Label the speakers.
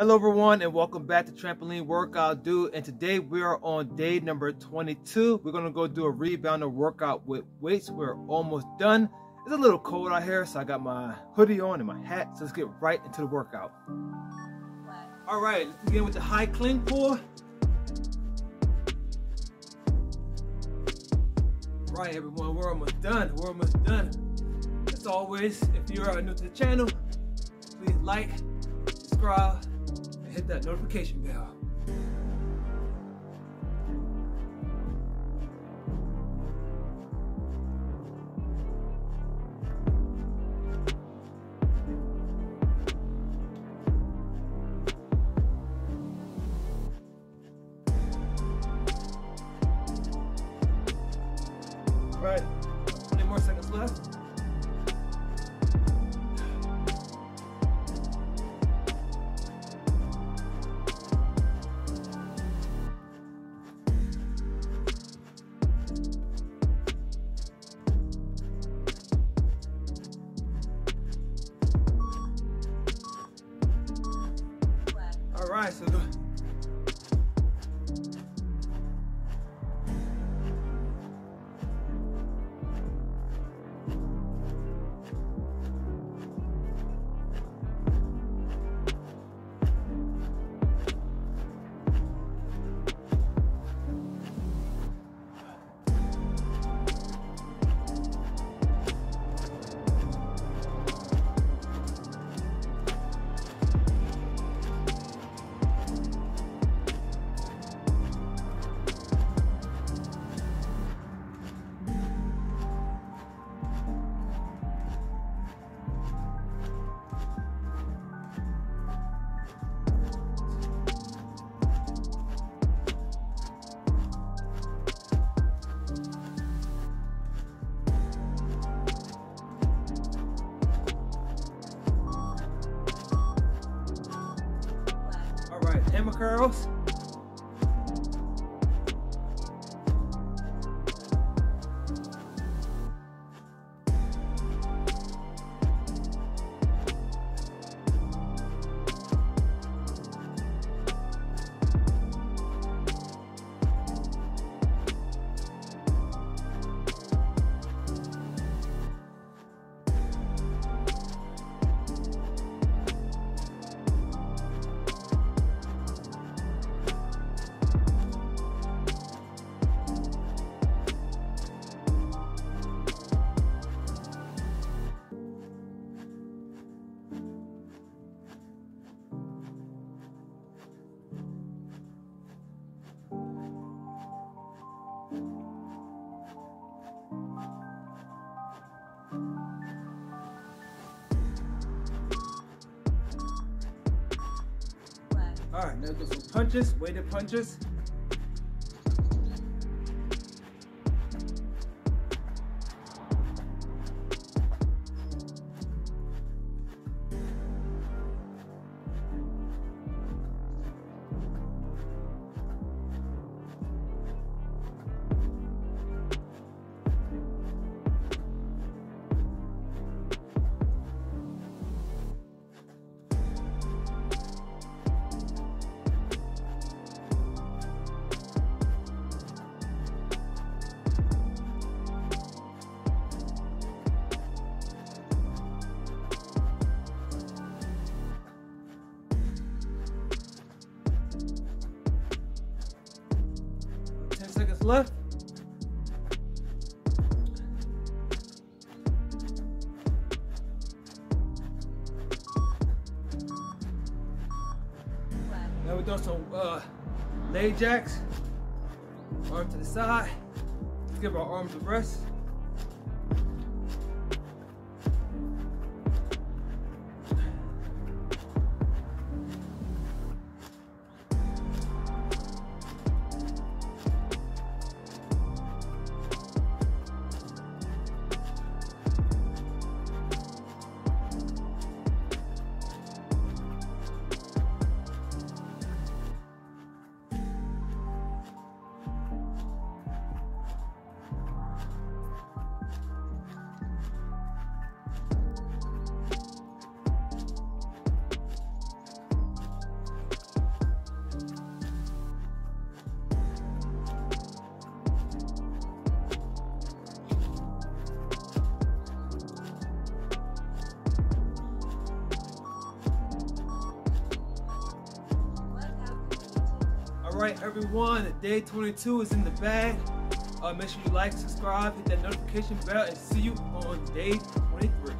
Speaker 1: Hello everyone and welcome back to Trampoline Workout Dude and today we are on day number 22. We're going to go do a rebounder workout with weights. We're almost done. It's a little cold out here so I got my hoodie on and my hat so let's get right into the workout. Alright, let's begin with the high clean pull. Right everyone, we're almost done. We're almost done. As always, if you are new to the channel, please like, subscribe, hit that notification bell. Right, 20 more seconds left. All right, so right, All right, now go some punches, weighted punches. Now we're doing some uh, leg jacks. Arm to the side. Let's give our arms a rest. Right, everyone. Day 22 is in the bag. Uh, make sure you like, subscribe, hit that notification bell, and see you on day 23.